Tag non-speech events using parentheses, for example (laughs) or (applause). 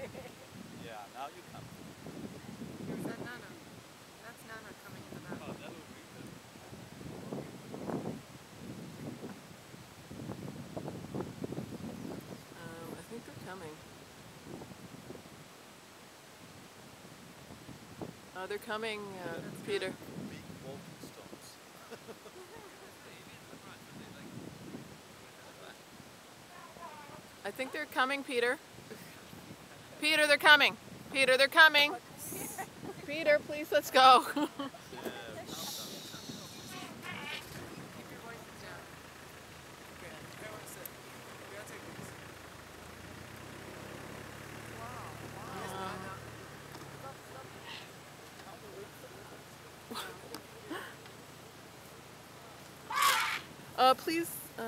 (laughs) yeah, now you come. Here's that Nana? That's Nana coming in the back. Oh, that would be good. Um, I think they're coming. Oh, they're coming, uh, Peter. Big walking stones. (laughs) I think they're coming, Peter. Peter, they're coming. Peter, they're coming. Peter, please, let's go. (laughs) Uh, please, uh,